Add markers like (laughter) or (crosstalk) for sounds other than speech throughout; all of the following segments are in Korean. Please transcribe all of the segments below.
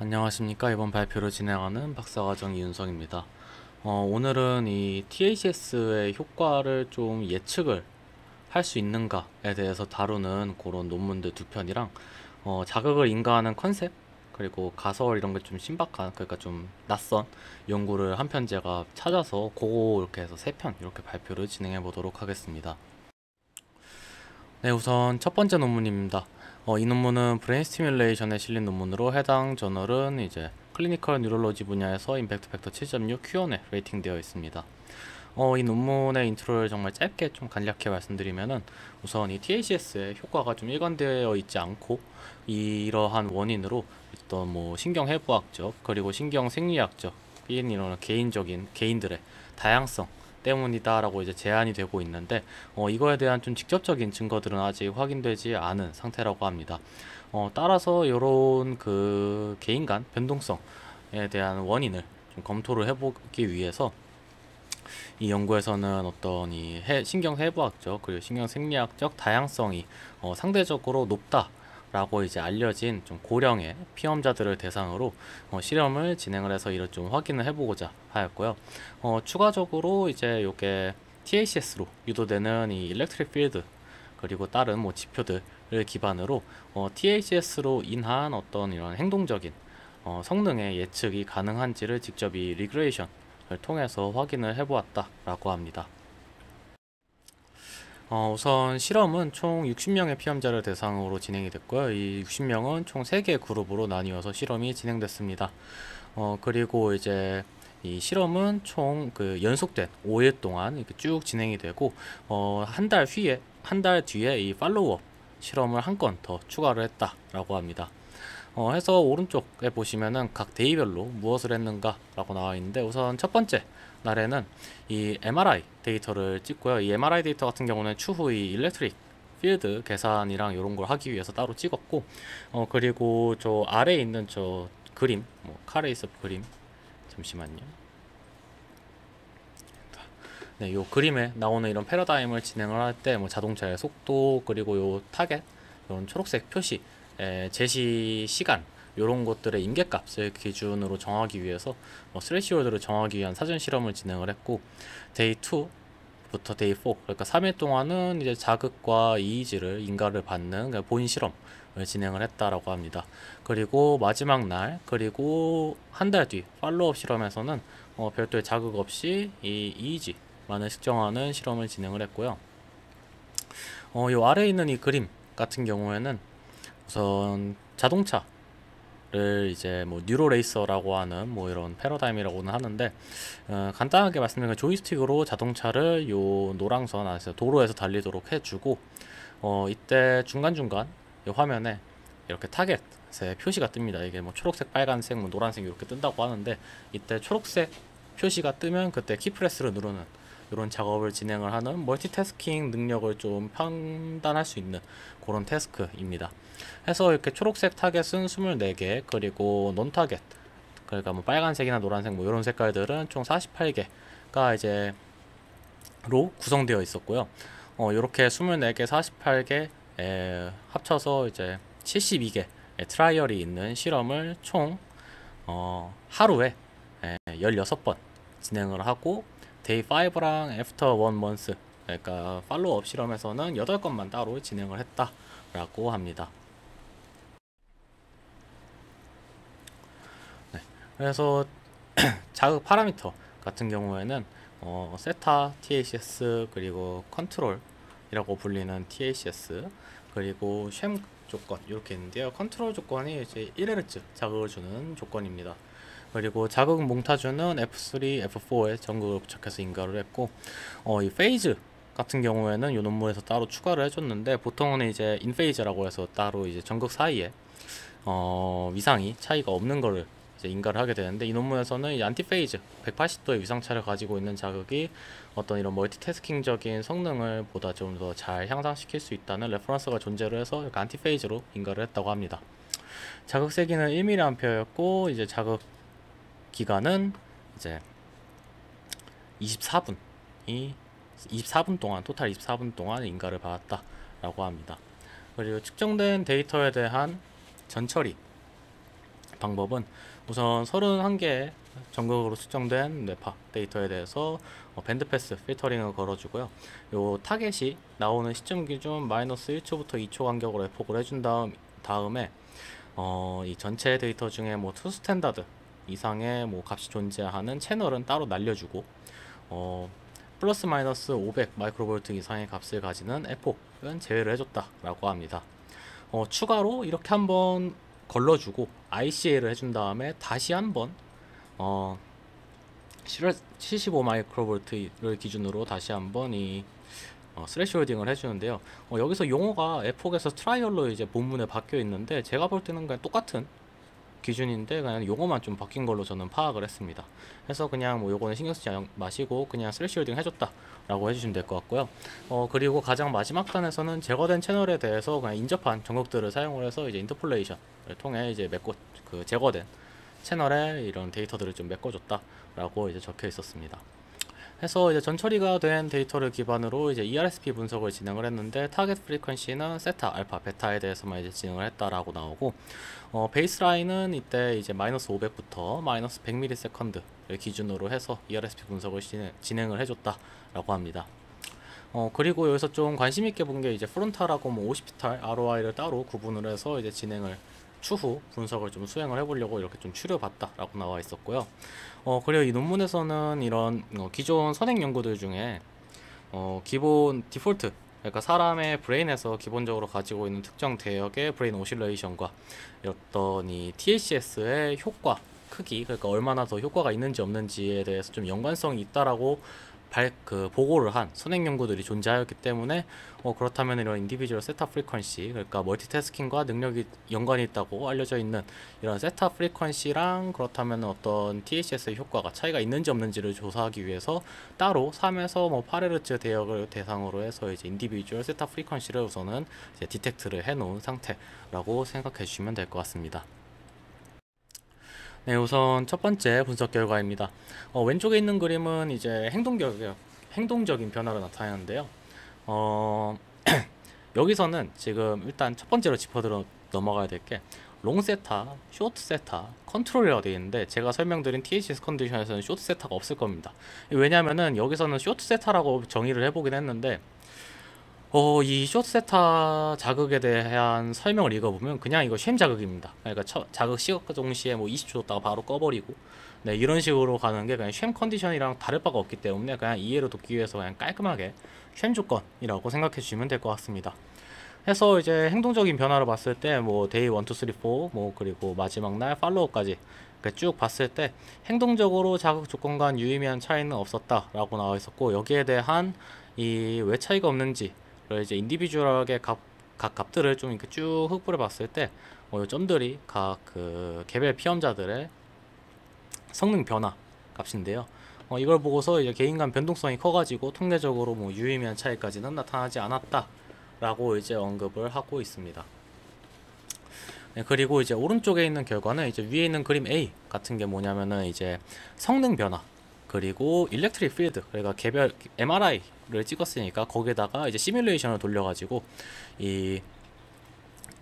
안녕하십니까. 이번 발표를 진행하는 박사과정 이윤성입니다. 어, 오늘은 이 THS의 효과를 좀 예측을 할 수 있는가에 대해서 다루는 그런 논문들 두 편이랑 어, 자극을 인가하는 컨셉 그리고 가설 이런 게 좀 신박한 그러니까 좀 낯선 연구를 한 편 제가 찾아서 그거 이렇게 해서 세 편 이렇게 발표를 진행해 보도록 하겠습니다. 네 우선 첫 번째 논문입니다 어, 이 논문은 Brain Stimulation에 실린 논문으로 해당 저널은 이제 clinical neurology 분야에서 impact factor 7.6 Q&A 레이팅되어 있습니다. 어, 이 논문의 intro를 정말 짧게 좀 간략히 말씀드리면은 우선 이 tACS의 효과가 좀 일관되어 있지 않고 이러한 원인으로 어떤 뭐 신경 해부학적 그리고 신경 생리학적 이런 개인적인 개인들의 다양성 때문이다라고 이제 제안이 되고 있는데 어, 이거에 대한 좀 직접적인 증거들은 아직 확인되지 않은 상태라고 합니다. 어, 따라서 이런 그 개인 간 변동성에 대한 원인을 좀 검토를 해보기 위해서 이 연구에서는 어떤 이 해, 신경 해부학적 그리고 신경 생리학적 다양성이 어, 상대적으로 높다. 라고 이제 알려진 좀 고령의 피험자들을 대상으로 어, 실험을 진행을 해서 이를 좀 확인을 해보고자 하였고요. 어, 추가적으로 이제 요게 tACS로 유도되는 이 electric field 그리고 다른 뭐 지표들을 기반으로 어, tACS로 인한 어떤 이런 행동적인 어, 성능의 예측이 가능한지를 직접 이 regression을 통해서 확인을 해보았다라고 합니다. 어, 우선 실험은 총 60명의 피험자를 대상으로 진행이 됐고요. 이 60명은 총 3개의 그룹으로 나뉘어서 실험이 진행됐습니다. 어, 그리고 이제 이 실험은 총 그 연속된 5일 동안 이렇게 쭉 진행이 되고 어, 한 달 후에 한 달 뒤에 이 follow-up 실험을 한 건 더 추가를 했다라고 합니다. 어, 해서 오른쪽에 보시면은 각 day별로 무엇을 했는가라고 나와 있는데 우선 첫 번째 날에는 이 MRI 데이터를 찍고요. 이 MRI 데이터 같은 경우는 추후 이 electric field 계산이랑 이런 걸 하기 위해서 따로 찍었고 어 그리고 저 아래에 있는 저 그림 뭐 car race 그림 잠시만요. 네, 요 그림에 나오는 이런 패러다임을 진행을 할 때 뭐 자동차의 속도 그리고 요 타겟 이런 초록색 표시 에, 제시 시간 이런 것들의 임계값을 기준으로 정하기 위해서 뭐 threshold를 정하기 위한 사전 실험을 진행을 했고 day 2부터 day 4 그러니까 3일 동안은 이제 자극과 이의지를 인가를 받는 그러니까 본 실험을 진행을 했다라고 합니다. 그리고 마지막 날 그리고 한 달 뒤 팔로업 실험에서는 어, 별도의 자극 없이 이 이의지만을 측정하는 실험을 진행을 했고요. 어, 요 아래에 있는 이 그림 같은 경우에는 우선 자동차 를 이제 뭐 뉴로레이서라고 하는 뭐 이런 패러다임이라고는 하는데 어, 간단하게 말씀드리면 조이스틱으로 자동차를 요 노랑선 안에서 도로에서 달리도록 해주고 어, 이때 중간중간 이 화면에 이렇게 타겟의 표시가 뜹니다. 이게 뭐 초록색, 빨간색, 뭐 노란색 이렇게 뜬다고 하는데 이때 초록색 표시가 뜨면 그때 key press를 누르는 이런 작업을 진행을 하는 멀티태스킹 능력을 좀 판단할 수 있는 그런 task입니다. 해서 이렇게 초록색 타겟은 24개 그리고 non-target 그러니까 뭐 빨간색이나 노란색 뭐 이런 색깔들은 총 48개가 이제 로 구성되어 있었고요. 어, 이렇게 24개, 48개 에, 합쳐서 이제 72개 trial이 있는 실험을 총 어, 하루에 에, 16번 진행을 하고 day 5랑 after one month 그러니까 follow-up 실험에서는 8건만 따로 진행을 했다라고 합니다. 그래서 (clears throat) 자극 파라미터 같은 경우에는 어, 세타 THS 그리고 컨트롤이라고 불리는 tACS 그리고 sham 조건 이렇게 있는데요. 컨트롤 조건이 이제 1Hz 자극을 주는 조건입니다. 그리고 자극 몽타주는 F3, F4에 전극을 부착해서 인가를 했고 어, 이 phase 같은 경우에는 이 논문에서 따로 추가를 해줬는데 보통은 이제 in-phase라고 해서 따로 이제 전극 사이에 어, 위상이 차이가 없는 거를 이제 인가를 하게 되는데 이 논문에서는 이 anti-phase 180도의 위상차를 가지고 있는 자극이 어떤 이런 multitasking적인 성능을 보다 좀 더 잘 향상시킬 수 있다는 reference가 존재를 해서 이렇게 anti-phase로 인가를 했다고 합니다. 자극 세기는 1mA였고 이제 자극 기간은 이제 24분이 24분 동안 total 24분 동안 인가를 받았다라고 합니다. 그리고 측정된 데이터에 대한 전처리 방법은 우선 31개의 전극으로 측정된 뇌파 데이터에 대해서 어, bandpass filtering을 걸어주고요. 요 타겟이 나오는 시점 기준 마이너스 1초부터 2초 간격으로 epoch을 해준 다음 다음에 어, 이 전체 데이터 중에 뭐 two standard 이상의 뭐 값이 존재하는 채널은 따로 날려주고 어, 플러스 마이너스 500 마이크로볼트 이상의 값을 가지는 epoch은 제외를 해줬다라고 합니다. 어, 추가로 이렇게 한번 걸러주고 ICA를 해준 다음에 다시 한번 어, 75 마이크로볼트를 기준으로 다시 한번 이 어, thresholding을 해주는데요. 어, 여기서 용어가 epoch에서 trial로 이제 본문에 바뀌어 있는데 제가 볼 때는 그냥 똑같은 기준인데 그냥 용어만 좀 바뀐 걸로 저는 파악을 했습니다. 그래서 그냥 뭐 요거는 신경 쓰지 마시고 그냥 thresholding 해줬다 라고 해주시면 될 것 같고요. 어 그리고 가장 마지막 단에서는 제거된 채널에 대해서 그냥 인접한 전극들을 사용을 해서 이제 interpolation을 통해 이제 메꿔 그 제거된 채널에 이런 데이터들을 좀 메꿔줬다 라고 이제 적혀 있었습니다. 해서 이제 전처리가 된 데이터를 기반으로 이제 ERSP 분석을 진행을 했는데 target frequency는 세타, 알파, 베타에 대해서만 이제 진행을 했다라고 나오고 어, baseline은 이때 이제 마이너스 500부터 마이너스 100ms를 기준으로 해서 ERSP 분석을 진행, 진행을 해줬다라고 합니다. 어 그리고 여기서 좀 관심 있게 본 게 이제 frontal하고 뭐 occipital ROI를 따로 구분을 해서 이제 진행을 추후 분석을 좀 수행을 해보려고 이렇게 좀 추려봤다라고 나와 있었고요. 어, 그리고 이 논문에서는 이런 어, 기존 선행 연구들 중에 어, 기본 디폴트 그러니까 사람의 brain에서 기본적으로 가지고 있는 특정 대역의 brain oscillation과 어떤 이 tACS의 효과 크기 그러니까 얼마나 더 효과가 있는지 없는지에 대해서 좀 연관성이 있다라고 발, 그 보고를 한 선행 연구들이 존재하였기 때문에 어, 그렇다면 이런 individual theta frequency 그러니까 multitasking과 능력이 연관이 있다고 알려져 있는 이런 theta frequency랑 그렇다면 어떤 tACS의 효과가 차이가 있는지 없는지를 조사하기 위해서 따로 3에서 뭐 8헤르츠 대역을 대상으로 해서 이제 individual theta frequency를 우선은 이제 detect를 해 놓은 상태라고 생각해 주시면 될 것 같습니다. 네, 우선 첫 번째 분석 결과입니다. 어, 왼쪽에 있는 그림은 이제 행동적, 행동적인 변화를 나타내는데요. 어, (clears throat) 여기서는 지금 일단 첫 번째로 짚어들어 넘어가야 될 게 long theta, short theta, control이라고 되어 있는데 제가 설명드린 THS 컨디션에서는 쇼트 세타가 없을 겁니다. 왜냐하면 여기서는 short theta라고 정의를 해보긴 했는데 어, 이 short theta 자극에 대한 설명을 읽어보면 그냥 이거 sham 자극입니다. 그러니까 처, 자극 시각 동시에 뭐 20초 뒀다가 바로 꺼버리고 네, 이런 식으로 가는 게 그냥 sham condition이랑 다를 바가 없기 때문에 그냥 이해를 돕기 위해서 그냥 깔끔하게 sham 조건이라고 생각해 주시면 될 것 같습니다. 해서 이제 행동적인 변화를 봤을 때 뭐 day 1, 2, 3, 4 뭐 그리고 마지막 날 follow까지 쭉 봤을 때 행동적으로 자극 조건간 유의미한 차이는 없었다라고 나와 있었고 여기에 대한 이 왜 차이가 없는지 이제 인디비주얼하게 각, 각 값들을 좀 이렇게 쭉 흑불해 봤을 때, 어, 이 점들이 각 그 개별 피험자들의 성능 변화 값인데요. 어, 이걸 보고서 이제 개인 간 변동성이 커가지고 통계적으로 뭐 유의미한 차이까지는 나타나지 않았다라고 이제 언급을 하고 있습니다. 네, 그리고 이제 오른쪽에 있는 결과는 이제 위에 있는 그림 A 같은 게 뭐냐면은 이제 성능 변화 그리고 electric field 그러니까 개별 MRI 를 찍었으니까 거기에다가 이제 시뮬레이션을 돌려가지고 이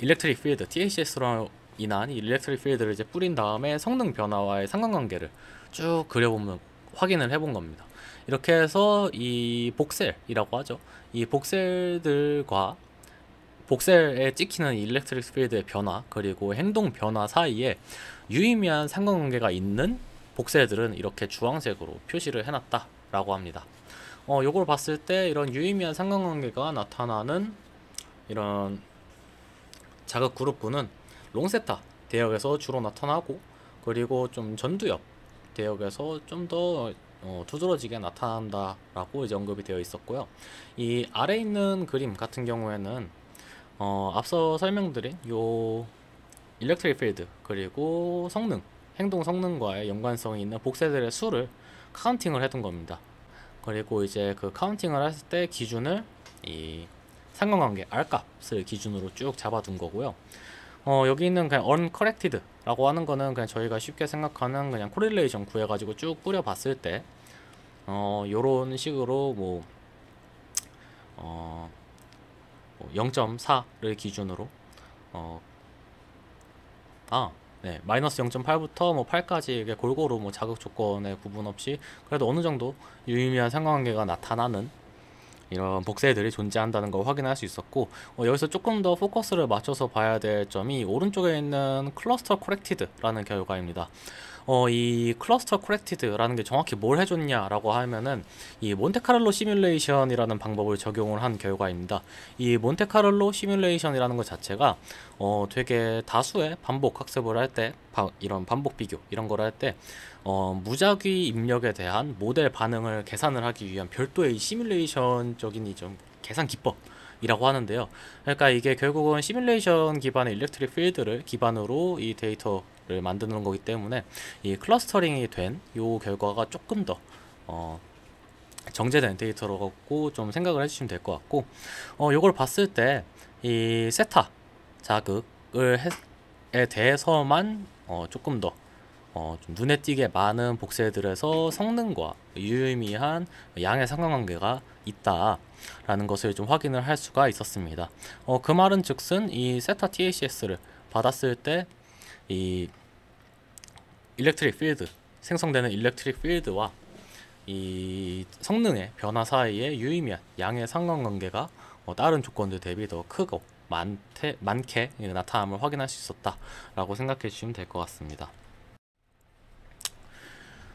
일렉트릭 필드 THS로 인한 일렉트릭 필드를 이제 뿌린 다음에 성능 변화와의 상관관계를 쭉 그려보면 확인을 해본 겁니다. 이렇게 해서 이 voxel이라고 하죠. 이 voxel들과 voxel에 찍히는 electric field의 변화 그리고 행동 변화 사이에 유의미한 상관관계가 있는 복셀들은 이렇게 주황색으로 표시를 해놨다라고 합니다. 어, 요걸 봤을 때 이런 유의미한 상관관계가 나타나는 이런 자극 그룹군은 롱세타 대역에서 주로 나타나고 그리고 좀 전두엽 대역에서 좀더 어, 두드러지게 나타난다라고 이제 언급이 되어 있었고요. 이 아래 있는 그림 같은 경우에는 어, 앞서 설명드린 요 electric field 그리고 성능 행동 성능과의 연관성이 있는 voxel들의 수를 counting을 해둔 겁니다. 그리고 이제 그 counting을 했을 때 기준을 이 상관관계 R 값을 기준으로 쭉 잡아둔 거고요. 어, 여기 있는 그냥 uncorrected라고 하는 거는 그냥 저희가 쉽게 생각하는 그냥 correlation 구해가지고 쭉 뿌려봤을 때, 어, 요런 식으로 뭐, 어, 0.4를 뭐 기준으로, 어, 아, 네, 마이너스 0.8부터 뭐 8까지 이게 골고루 뭐 자극 조건에 구분 없이 그래도 어느 정도 유의미한 상관관계가 나타나는 이런 voxel들이 존재한다는 걸 확인할 수 있었고 어, 여기서 조금 더 포커스를 맞춰서 봐야 될 점이 오른쪽에 있는 cluster corrected라는 결과입니다. 어, 이 cluster corrected라는 게 정확히 뭘 해줬냐라고 하면은 이 몬테카를로 시뮬레이션이라는 방법을 적용을 한 결과입니다. 이 몬테카를로 시뮬레이션이라는 것 자체가 어, 되게 다수의 반복 학습을 할 때 이런 반복 비교 이런 걸 할 때 어, 무작위 입력에 대한 모델 반응을 계산을 하기 위한 별도의 시뮬레이션적인 이 좀 계산 기법 이라고 하는데요. 그러니까 이게 결국은 시뮬레이션 기반의 electric field를 기반으로 이 데이터 를 만드는 거기 때문에 이 clustering이 된 이 결과가 조금 더 어, 정제된 데이터라고 좀 생각을 해주시면 될 것 같고 어, 요걸 봤을 때 이 세타 자극을 에 대해서만 어, 조금 더 어, 좀 눈에 띄게 많은 voxel들에서 성능과 유의미한 양의 상관관계가 있다라는 것을 좀 확인을 할 수가 있었습니다. 어, 그 말은 즉슨 이 세타 tACS를 받았을 때 이 electric field 생성되는 electric field와 이 성능의 변화 사이에 유의미한 양의 상관관계가 어, 다른 조건들 대비 더 크고 많테, 많게 나타남을 확인할 수 있었다라고 생각해 주시면 될 것 같습니다.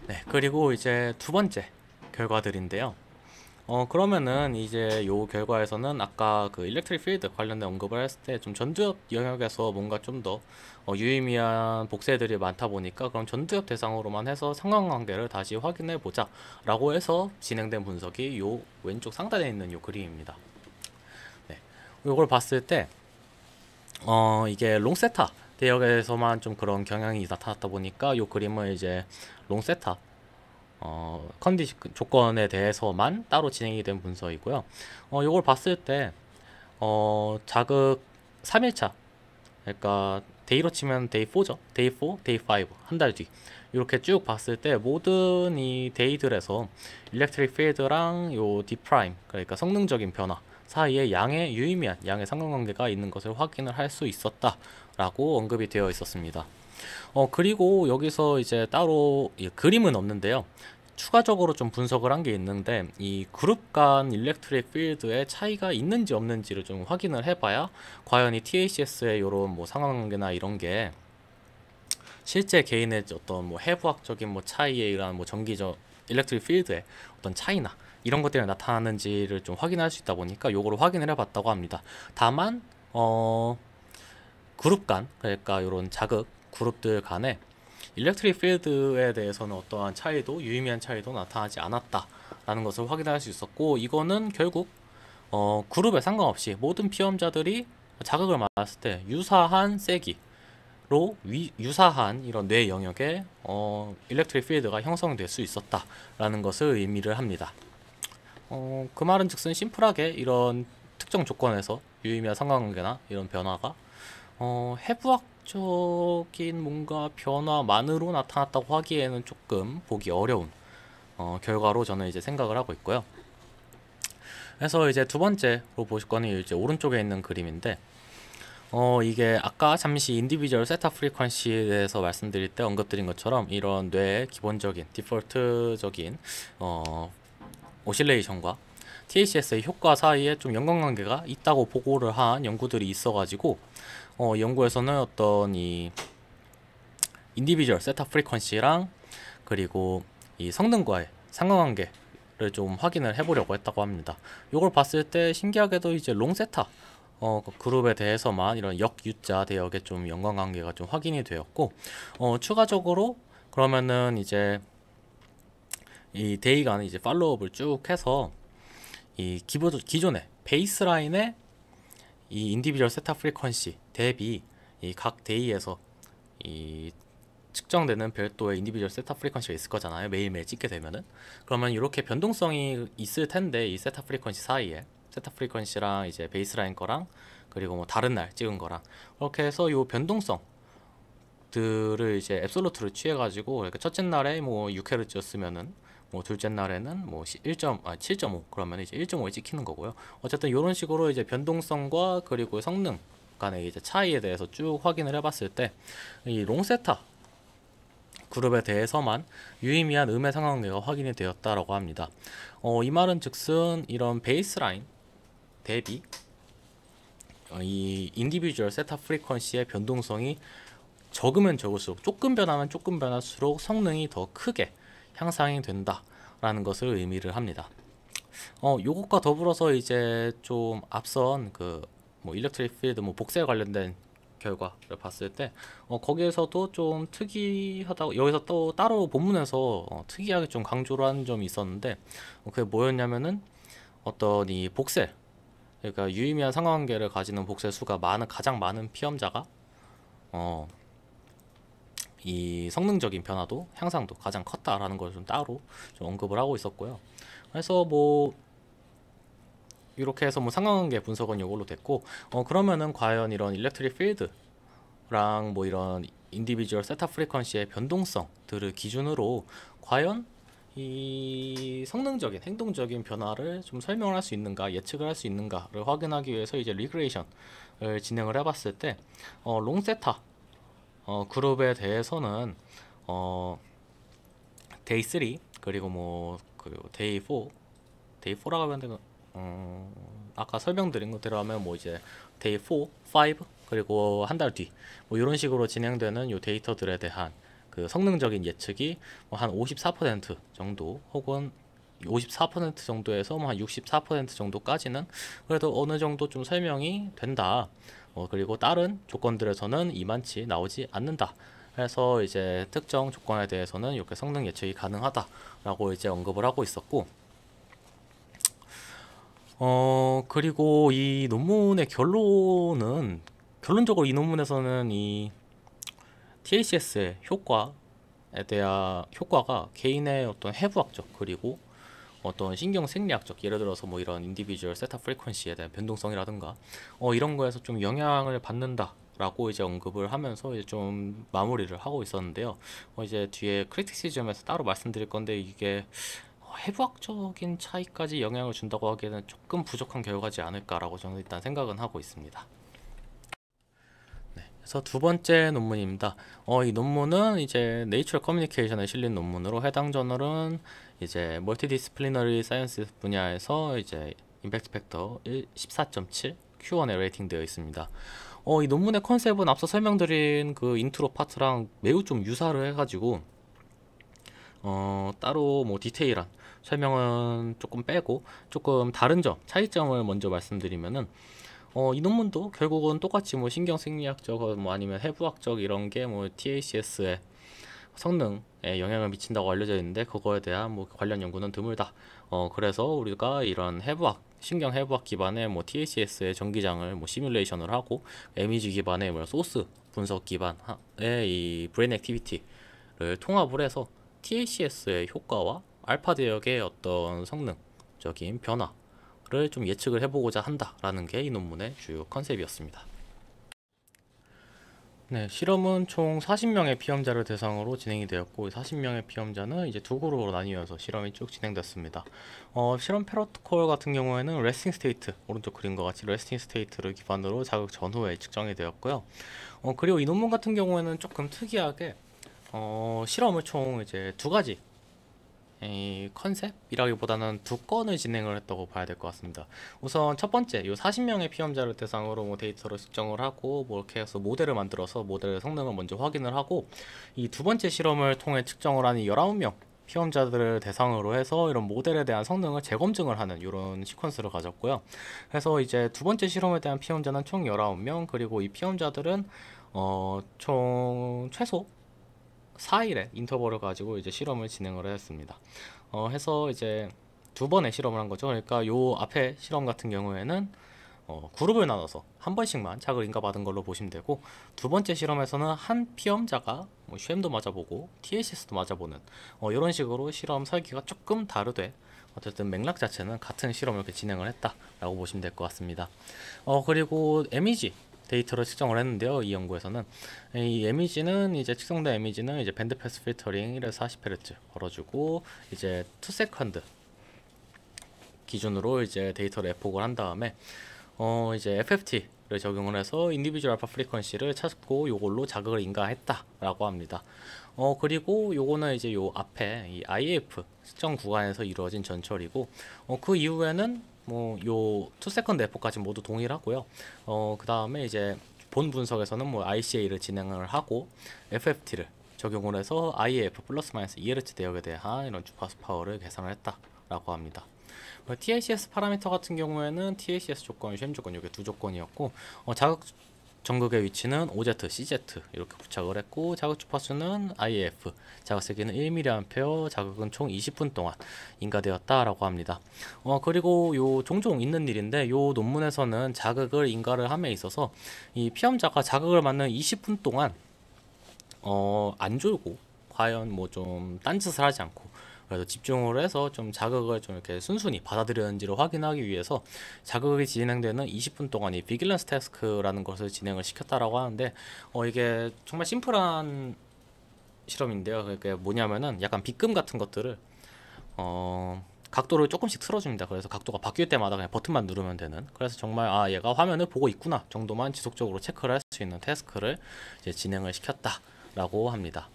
네, 그리고 이제 두 번째 결과들인데요. 어, 그러면은 이제 요 결과에서는 아까 그 electric field 관련된 언급을 했을 때 좀 전두엽 영역에서 뭔가 좀더 어, 유의미한 복세들이 많다 보니까 그럼 전두엽 대상으로만 해서 상관관계를 다시 확인해 보자 라고 해서 진행된 분석이 요 왼쪽 상단에 있는 요 그림입니다. 네. 요걸 봤을 때 어, 이게 롱세타 대역에서만 좀 그런 경향이 나타났다 보니까 요 그림은 이제 롱세타 어, 컨디션 그 조건에 대해서만 따로 진행이 된 문서이고요. 어, 요걸 봤을 때 어, 자극 3일차 그러니까 day로 치면 day 4죠. day 4, day 5, 한 달 뒤. 이렇게 쭉 봤을 때 모든 이 day들에서 electric field랑 요 D prime 그러니까 성능적인 변화 사이에 양의 유의미한 양의 상관관계가 있는 것을 확인을 할 수 있었다라고 언급이 되어 있었습니다. 어 그리고 여기서 이제 따로 예, 그림은 없는데요. 추가적으로 좀 분석을 한 게 있는데 이 그룹 간 electric field의 차이가 있는지 없는지를 좀 확인을 해봐야 과연 이 THS의 이런 뭐 상관관계나 이런 게 실제 개인의 어떤 뭐 해부학적인 뭐 차이에 의한 뭐 전기적 일렉트릭 필드의 어떤 차이나 이런 것들이 나타나는지를 좀 확인할 수 있다 보니까 요거를 확인을 해봤다고 합니다. 다만 어 그룹 간 그러니까 이런 자극 그룹들 간에 일렉트릭 필드에 대해서는 어떠한 차이도 유의미한 차이도 나타나지 않았다라는 것을 확인할 수 있었고 이거는 결국 어, 그룹에 상관없이 모든 피험자들이 자극을 맞았을 때 유사한 세기로 위, 유사한 이런 뇌 영역에 어, 일렉트릭 필드가 형성될 수 있었다라는 것을 의미를 합니다. 어, 그 말은 즉슨 심플하게 이런 특정 조건에서 유의미한 상관관계나 이런 변화가 어, 해부학 적인 뭔가 변화만으로 나타났다고 하기에는 조금 보기 어려운 어, 결과로 저는 이제 생각을 하고 있고요. 그래서 이제 두 번째로 보실 거는 이제 오른쪽에 있는 그림인데 어 이게 아까 잠시 individual theta frequency에 대해서 말씀드릴 때 언급드린 것처럼 이런 뇌의 기본적인 default적인 어 오실레이션과 THS의 효과 사이에 좀 연관관계가 있다고 보고를 한 연구들이 있어가지고 어, 연구에서는 어떤 이 individual theta frequency랑 그리고 이 성능과의 상관관계 를 좀 확인을 해보려고 했다고 합니다. 이걸 봤을 때 신기하게도 이제 long theta 어, 그 그룹에 대해서만 이런 역U자 대역의 좀 연관관계가 좀 확인이 되었고 어, 추가적으로 그러면은 이제 이 day간 이제 follow-up을 쭉 해서 이 기본 기존의 baseline의 이 individual theta frequency 대비 이 각 day에서 이 측정되는 별도의 individual theta frequency가 있을 거잖아요. 매일매일 찍게 되면은 그러면 이렇게 변동성이 있을 텐데 이 theta frequency 사이에 theta frequency랑 이제 baseline 거랑 그리고 뭐 다른 날 찍은 거랑 이렇게 해서 이 변동성 들을 이제 absolute를 취해 가지고 이렇게 첫째 날에 뭐 6Hz였으면은 뭐 둘째 날에는 뭐 1점 아 7.5 그러면 이제 1.5에 찍히는 거고요. 어쨌든 이런 식으로 이제 변동성과 그리고 성능 간의 이제 차이에 대해서 쭉 확인을 해봤을 때 이 long theta 그룹에 대해서만 유의미한 음의 상관관계가 확인이 되었다라고 합니다. 어, 이 말은 즉슨 이런 baseline 대비 어, 이 individual theta frequency의 변동성이 적으면 적을수록 조금 변하면 조금 변할수록 성능이 더 크게 향상이 된다라는 것을 의미를 합니다. 어, 요것과 더불어서 이제 좀 앞선 그 뭐 일렉트릭 필드 뭐 복세 관련된 결과를 봤을 때 어, 거기에서도 좀 특이하다고 여기서 또 따로 본문에서 어, 특이하게 좀 강조를 한 점이 있었는데 어, 그게 뭐였냐면은 어떤 이 복셀 그러니까 유의미한 상관관계를 가지는 복셀 수가 많은 가장 많은 피험자가 어, 이 성능적인 변화도 향상도 가장 컸다라는 걸 좀 따로 좀 언급을 하고 있었고요. 그래서 뭐 이렇게 해서 뭐 상관관계 분석은 이걸로 됐고 어 그러면은 과연 이런 electric field랑 뭐 이런 individual theta frequency의 변동성들을 기준으로 과연 이 성능적인 행동적인 변화를 좀 설명을 할 수 있는가 예측을 할 수 있는가를 확인하기 위해서 이제 regression을 진행을 해봤을 때 어, long theta 어, 그룹에 대해서는 어, day 3 그리고 뭐 그리고 day 4 day 4라고 하면 되는 어, 아까 설명드린 것대로 하면 뭐 이제 day 4, 5 그리고 한 달 뒤 뭐 이런 식으로 진행되는 요 데이터들에 대한 그 성능적인 예측이 뭐 한 54% 정도 혹은 54% 정도에서 뭐 한 64% 정도까지는 그래도 어느 정도 좀 설명이 된다. 어, 그리고 다른 조건들에서는 이만치 나오지 않는다. 해서 이제 특정 조건에 대해서는 이렇게 성능 예측이 가능하다라고 이제 언급을 하고 있었고 어 그리고 이 논문의 결론은 결론적으로 이 논문에서는 이 tACS의 효과에 대한 효과가 개인의 어떤 해부학적 그리고 어떤 신경 생리학적 예를 들어서 뭐 이런 individual theta frequency에 대한 변동성이라든가 어 이런 거에서 좀 영향을 받는다 라고 이제 언급을 하면서 이제 좀 마무리를 하고 있었는데요. 어 이제 뒤에 criticism에서 따로 말씀드릴 건데 이게 해부학적인 차이까지 영향을 준다고 하기에는 조금 부족한 결과지 않을까라고 저는 일단 생각은 하고 있습니다. 네, 그래서 두 번째 논문입니다. 어, 이 논문은 이제 Nature Communication에 실린 논문으로 해당 저널은 이제 multidisciplinary science 분야에서 이제 impact factor 14.7 Q1에 rating되어 있습니다. 어, 이 논문의 컨셉은 앞서 설명드린 그 intro part랑 매우 좀 유사를 해가지고 어, 따로 뭐 detail한 설명은 조금 빼고 조금 다른 점, 차이점을 먼저 말씀드리면은 어, 이 논문도 결국은 똑같이 뭐 신경생리학적 뭐 아니면 해부학적 이런 게 뭐 tACS의 성능에 영향을 미친다고 알려져 있는데 그거에 대한 뭐 관련 연구는 드물다. 어, 그래서 우리가 이런 해부학 신경 해부학 기반의 뭐 tACS의 전기장을 뭐 시뮬레이션을 하고 MEG 기반의 뭐 소스 분석 기반의 이 brain activity를 통합을 해서 tACS의 효과와 알파 대역의 어떤 성능적인 변화를 좀 예측을 해보고자 한다라는 게 이 논문의 주요 컨셉이었습니다. 네, 실험은 총 40명의 피험자를 대상으로 진행이 되었고 40명의 피험자는 이제 두 그룹으로 나뉘어서 실험이 쭉 진행됐습니다. 어, 실험 프로토콜 같은 경우에는 resting state 오른쪽 그림과 같이 resting state를 기반으로 자극 전후에 측정이 되었고요. 어, 그리고 이 논문 같은 경우에는 조금 특이하게 어, 실험을 총 이제 두 가지 이 컨셉이라기보다는 두 건을 진행을 했다고 봐야 될 것 같습니다. 우선 첫 번째, 요 40명의 피험자를 대상으로 뭐 데이터를 측정을 하고 뭐 이렇게 해서 모델을 만들어서 모델의 성능을 먼저 확인을 하고 이 두 번째 실험을 통해 측정을 하는 19명 피험자들을 대상으로 해서 이런 모델에 대한 성능을 재검증을 하는 이런 시퀀스를 가졌고요. 그래서 이제 두 번째 실험에 대한 피험자는 총 19명 그리고 이 피험자들은 어, 총 최소 4일의 인터벌을 가지고 이제 실험을 진행을 했습니다. 어, 해서 이제 두 번의 실험을 한 거죠. 그러니까 요 앞에 실험 같은 경우에는 어, 그룹을 나눠서 한 번씩만 자극 인가받은 걸로 보시면 되고 두 번째 실험에서는 한 피험자가 뭐 쉐임도 맞아보고 THS도 맞아보는 어, 이런 식으로 실험 설계가 조금 다르되 어쨌든 맥락 자체는 같은 실험을 이렇게 진행을 했다라고 보시면 될 것 같습니다. 어, 그리고 MEG 데이터를 측정을 했는데요. 이 연구에서는 이 MEG는 이제 측정된 MEG는 이제 band pass filtering 1에서 40Hz 걸어주고 이제 2 second 기준으로 이제 데이터를 epoch을 한 다음에 어 이제 FFT 를 적용을 해서 individual alpha frequency를 찾고 요걸로 자극을 인가했다라고 합니다. 어 그리고 요거는 이제 요 앞에 이 IAF 측정 구간에서 이루어진 전처리고 어 그 이후에는 뭐요 투 세컨드 F까지 모두 동일하고요. 어 그 다음에 이제 본 분석에서는 뭐 ICA를 진행을 하고 FFT를 적용을 해서 IAF 플러스 마이너스 2Hz 대역에 대한 이런 주파수 파워를 계산을 했다라고 합니다. 어, TACS 파라미터 같은 경우에는 TACS 조건, sham 조건 이게 두 조건이었고 어, 자극 전극의 위치는 OZ, CZ 이렇게 부착을 했고 자극 주파수는 IF, 자극 세기는 1mA, 자극은 총 20분 동안 인가되었다라고 합니다. 어 그리고 요 종종 있는 일인데 요 논문에서는 자극을 인가를 함에 있어서 이 피험자가 자극을 맞는 20분 동안 어안 졸고 과연 뭐 좀 딴짓을 하지 않고 그래서 집중을 해서 좀 자극을 좀 이렇게 순순히 받아들였는지를 확인하기 위해서 자극이 진행되는 20분 동안 이 비길런스 테스크라는 것을 진행을 시켰다라고 하는데 어 이게 정말 심플한 실험인데요. 그게 뭐냐면은 약간 빗금 같은 것들을 어 각도를 조금씩 틀어줍니다. 그래서 각도가 바뀔 때마다 그냥 버튼만 누르면 되는. 그래서 정말 아 얘가 화면을 보고 있구나 정도만 지속적으로 체크를 할 수 있는 태스크를 이제 진행을 시켰다라고 합니다.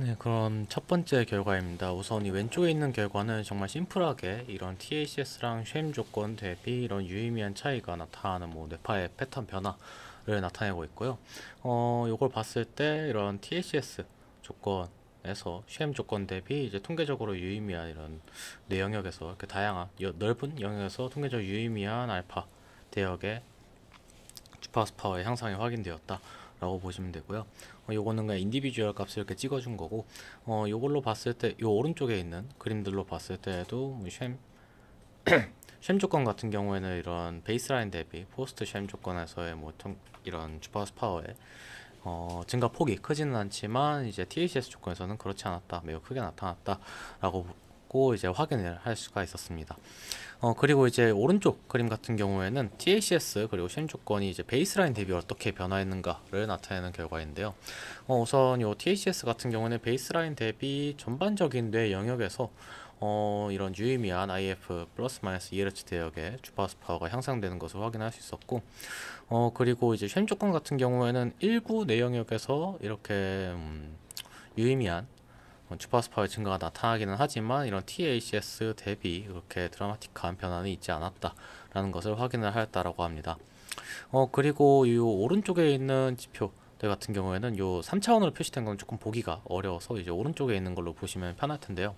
네, 그럼 첫 번째 결과입니다. 우선 이 왼쪽에 있는 결과는 정말 심플하게 이런 TACS랑 쉐임 조건 대비 이런 유의미한 차이가 나타나는 뭐 뇌파의 패턴 변화를 나타내고 있고요. 어, 요걸 봤을 때 이런 TACS 조건에서 쉐임 조건 대비 이제 통계적으로 유의미한 이런 뇌 영역에서 이렇게 다양한 넓은 영역에서 통계적 유의미한 알파 대역의 주파수 파워의 향상이 확인되었다. 라고 보시면 되고요. 어, 요거는 그냥 individual 값을 이렇게 찍어준 거고, 어, 요걸로 봤을 때, 요 오른쪽에 있는 그림들로 봤을 때도 뭐 sham, sham (clears throat) 조건 같은 경우에는 이런 baseline 대비 post sham 조건에서의 뭐 통, 이런 주파수 파워의 어, 증가 폭이 크지는 않지만 이제 TACS 조건에서는 그렇지 않았다, 매우 크게 나타났다 라고 고 이제 확인을 할 수가 있었습니다. 어 그리고 이제 오른쪽 그림 같은 경우에는 TACS 그리고 sham 조건이 이제 baseline 대비 어떻게 변화했는가를 나타내는 결과인데요. 어 우선 요 TACS 같은 경우는 베이스라인 대비 전반적인 뇌 영역에서 어 이런 유의미한 IF 플러스 마이너스 2Hz 대역의 주파수 파워가 향상되는 것을 확인할 수 있었고 어 그리고 이제 시험 조건 같은 경우에는 일부 뇌 영역에서 이렇게 음, 유의미한 어, 주파수 파워의 증가가 나타나기는 하지만 이런 THS 대비 그렇게 드라마틱한 변화는 있지 않았다라는 것을 확인을 하였다라고 합니다. 어 그리고 이 오른쪽에 있는 지표 들 같은 경우에는 요 3차원으로 표시된 건 조금 보기가 어려워서 이제 오른쪽에 있는 걸로 보시면 편할 텐데요.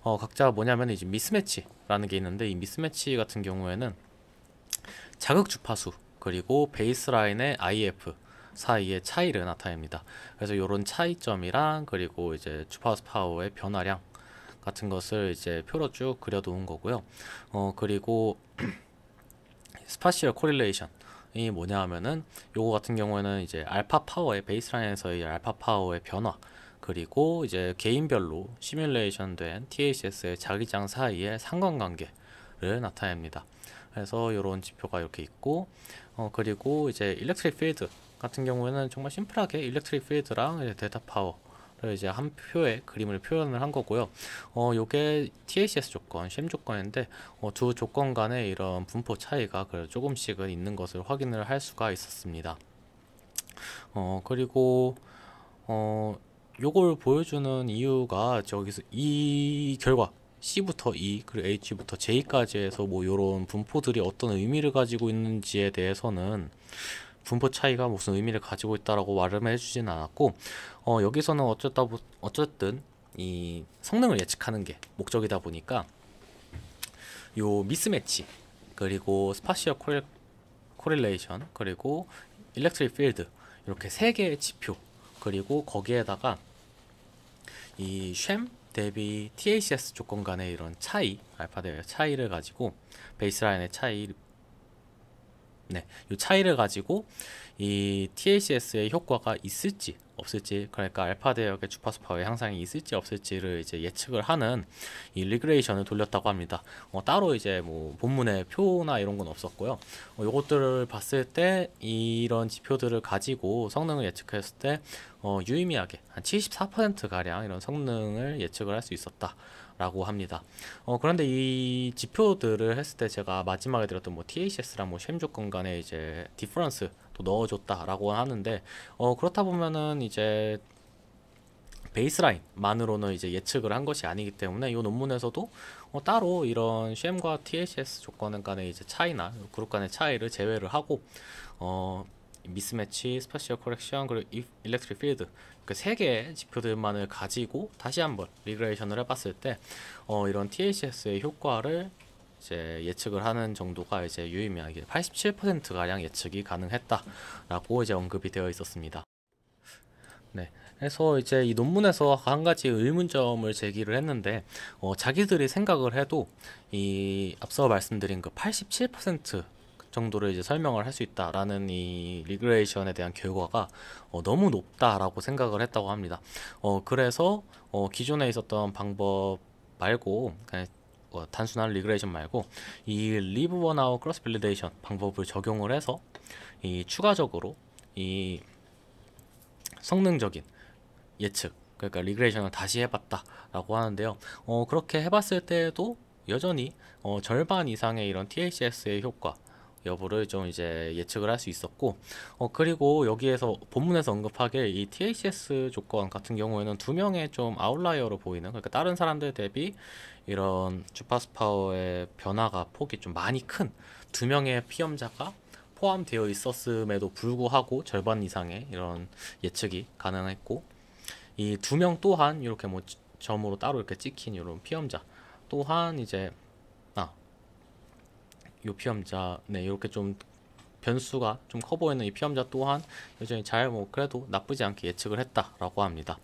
어 각자 뭐냐면 이제 미스매치라는 게 있는데 이 미스매치 같은 경우에는 자극 주파수 그리고 베이스라인의 IF 사이의 차이를 나타냅니다. 그래서 이런 차이점이랑 그리고 이제 주파수 파워의 변화량 같은 것을 이제 표로 쭉 그려놓은 거고요. 어 그리고 (clears throat) spatial correlation이 뭐냐 하면은 요거 같은 경우에는 이제 알파 파워의 baseline에서의 알파 파워의 변화 그리고 이제 개인별로 시뮬레이션 된 TACS의 자기장 사이의 상관관계를 나타냅니다. 그래서 이런 지표가 이렇게 있고 어 그리고 이제 electric field 같은 경우에는 정말 심플하게 electric field랑 데이터 파워를 이제 한 표의 그림을 표현을 한 거고요. 어, 요게 TACS 조건, 쉔 조건인데 어, 두 조건 간의 이런 분포 차이가 조금씩은 있는 것을 확인을 할 수가 있었습니다. 어, 그리고 어, 요걸 보여주는 이유가 저기서 이 결과 C부터 E 그리고 H부터 J까지 해서 뭐 요런 분포들이 어떤 의미를 가지고 있는지에 대해서는 분포 차이가 무슨 의미를 가지고 있다라고 말을 해주진 않았고 어, 여기서는 어쨌다 어쨌든 이 성능을 예측하는 게 목적이다 보니까 요 미스매치 그리고 spatial correl, correlation 그리고 electric field 이렇게 세 개의 지표 그리고 거기에다가 이 sham 대비 TACS 조건 간의 이런 차이 알파 대역의 차이를 가지고 baseline의 차이 네, 이 차이를 가지고 이 TACS의 효과가 있을지 없을지 그러니까 알파 대역의 주파수 파워의 향상이 있을지 없을지를 이제 예측을 하는 이 regression을 돌렸다고 합니다. 어, 따로 이제 뭐 본문에 표나 이런 건 없었고요. 어, 요것들을 봤을 때 이런 지표들을 가지고 성능을 예측했을 때 어, 유의미하게 한 74% 가량 이런 성능을 예측을 할 수 있었다. 라고 합니다. 어, 그런데 이 지표들을 했을 때 제가 마지막에 들었던 뭐 THS랑 뭐쉔 조건 간에 이제 difference 또 넣어줬다라고 하는데 어, 그렇다 보면은 이제 baseline만으로는 이제 예측을 한 것이 아니기 때문에 이 논문에서도 어, 따로 이런 쉔과 THS 조건 간의 이제 차이나 그룹 간의 차이를 제외를 하고 어, mismatch, spatial correlation 그리고 electric field 그 세 개의 지표들만을 가지고 다시 한번 regression을 해봤을 때 어, 이런 TACS의 효과를 이제 예측을 하는 정도가 이제 유의미하게 87% 가량 예측이 가능했다라고 이제 언급이 되어 있었습니다. 네. 그래서 이제 이 논문에서 한 가지 의문점을 제기를 했는데 어, 자기들이 생각을 해도 이 앞서 말씀드린 그 87% 정도를 이제 설명을 할 수 있다라는 이 regression에 대한 결과가 어, 너무 높다라고 생각을 했다고 합니다. 어, 그래서 어, 기존에 있었던 방법 말고 그냥 어, 단순한 regression 말고 이 leave one out cross validation 방법을 적용을 해서 이 추가적으로 이 성능적인 예측 그러니까 regression을 다시 해봤다라고 하는데요. 어, 그렇게 해봤을 때도 여전히 어, 절반 이상의 이런 TACS의 효과 여부를 좀 이제 예측을 할 수 있었고 어 그리고 여기에서 본문에서 언급하길 이 TACS 조건 같은 경우에는 두 명의 좀 아웃라이어로 보이는 그러니까 다른 사람들 대비 이런 주파수 파워의 변화가 폭이 좀 많이 큰 두 명의 피험자가 포함되어 있었음에도 불구하고 절반 이상의 이런 예측이 가능했고 이 두 명 또한 이렇게 뭐 점으로 따로 이렇게 찍힌 이런 피험자 또한 이제 요 피험자 네 이렇게 좀 변수가 좀 커 보이는 이 피험자 또한 여전히 잘 뭐 그래도 나쁘지 않게 예측을 했다라고 합니다.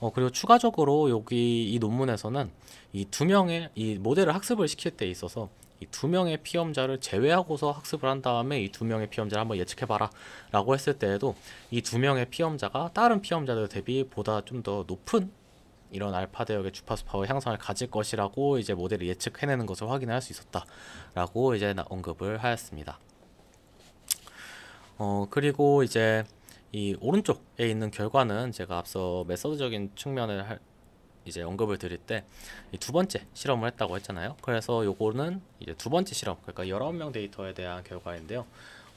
어 그리고 추가적으로 여기 이 논문에서는 이 두 명의 이 모델을 학습을 시킬 때 있어서 이 두 명의 피험자를 제외하고서 학습을 한 다음에 이 두 명의 피험자를 한번 예측해 봐라 라고 했을 때에도 이 두 명의 피험자가 다른 피험자들 대비 보다 좀 더 높은 이런 알파 대역의 주파수 파워 향상을 가질 것이라고 이제 모델을 예측해내는 것을 확인할 수 있었다라고 이제 언급을 하였습니다. 어 그리고 이제 이 오른쪽에 있는 결과는 제가 앞서 메서드적인 측면을 할, 이제 언급을 드릴 때 두 번째 실험을 했다고 했잖아요. 그래서 요거는 이제 두 번째 실험, 그러니까 19명 데이터에 대한 결과인데요.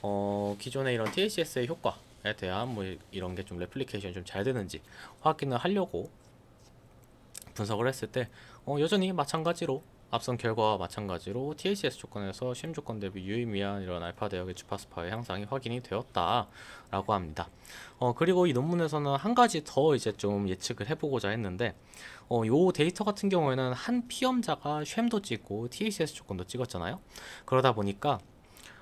어, 기존의 이런 THS의 효과에 대한 뭐 이런 게 좀 레플리케이션이 좀잘 되는지 확인을 하려고 분석을 했을 때 어, 여전히 마찬가지로 앞선 결과와 마찬가지로 THS 조건에서 심 조건 대비 유의미한 이런 알파 대역의 주파수 파의 향상이 확인이 되었다라고 합니다. 어, 그리고 이 논문에서는 한 가지 더 이제 좀 예측을 해보고자 했는데 어, 요 데이터 같은 경우에는 한 피험자가 sham도 찍고 TACS 조건도 찍었잖아요. 그러다 보니까